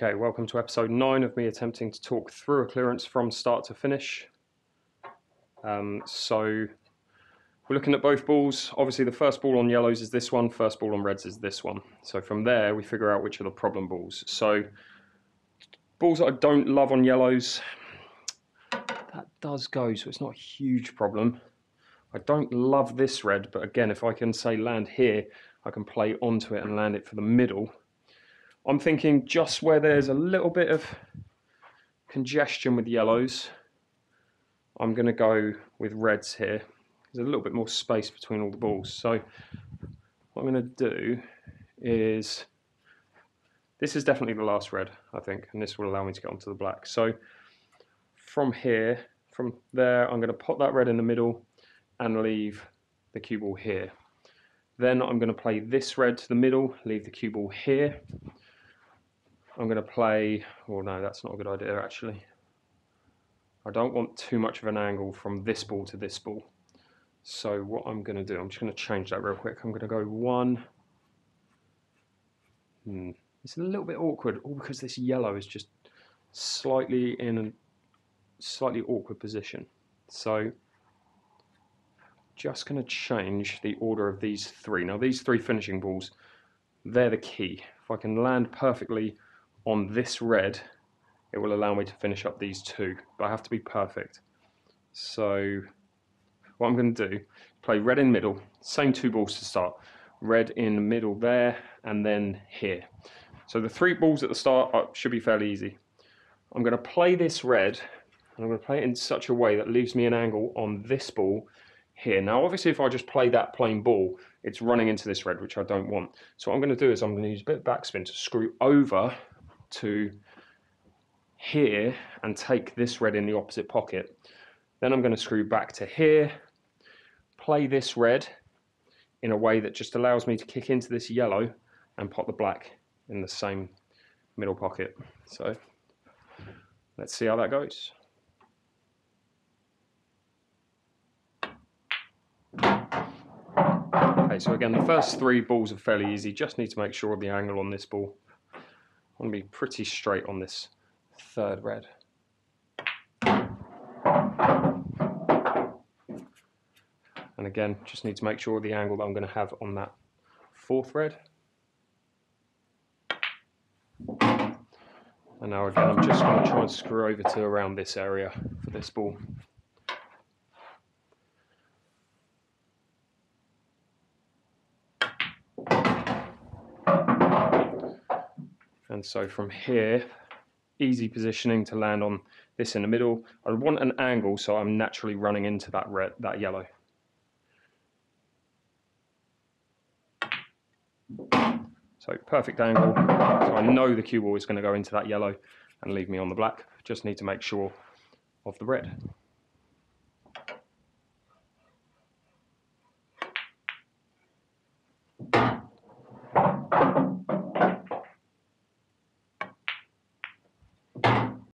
Okay, welcome to episode 9 of me attempting to talk through a clearance from start to finish. Um, so we're looking at both balls. Obviously the first ball on yellows is this one, first ball on reds is this one. So from there we figure out which are the problem balls. So balls that I don't love on yellows, that does go, so it's not a huge problem. I don't love this red, but again, if I can say land here, I can play onto it and land it for the middle. I'm thinking just where there's a little bit of congestion with yellows, I'm going to go with reds here. There's a little bit more space between all the balls. So what I'm going to do is, this is definitely the last red, I think, and this will allow me to get onto the black. So from here, from there, I'm going to put that red in the middle and leave the cue ball here. Then I'm going to play this red to the middle, leave the cue ball here. I'm going to play, well no, that's not a good idea actually. I don't want too much of an angle from this ball to this ball. So what I'm going to do, I'm just going to change that real quick. I'm going to go one. Hmm. It's a little bit awkward, all because this yellow is just slightly in a slightly awkward position. So just going to change the order of these three. Now these three finishing balls, they're the key. If I can land perfectly on this red, it will allow me to finish up these two, but I have to be perfect. So what I'm going to do, play red in middle, same two balls to start. Red in the middle there, and then here. So the three balls at the start are, should be fairly easy. I'm going to play this red, and I'm going to play it in such a way that leaves me an angle on this ball here. Now obviously if I just play that plain ball, it's running into this red, which I don't want. So what I'm going to do is I'm going to use a bit of backspin to screw over to here and take this red in the opposite pocket. Then I'm going to screw back to here, play this red in a way that just allows me to kick into this yellow and pop the black in the same middle pocket. So let's see how that goes. Okay, so again, the first three balls are fairly easy. Just need to make sure the angle on this ball want to be pretty straight on this third red. And again, just need to make sure the angle that I'm going to have on that fourth red. And now again, I'm just going to try and screw over to around this area for this ball. And so from here, easy positioning to land on this in the middle. I want an angle so I'm naturally running into that red, that yellow. So perfect angle. So I know the cue ball is going to go into that yellow and leave me on the black. Just need to make sure of the red.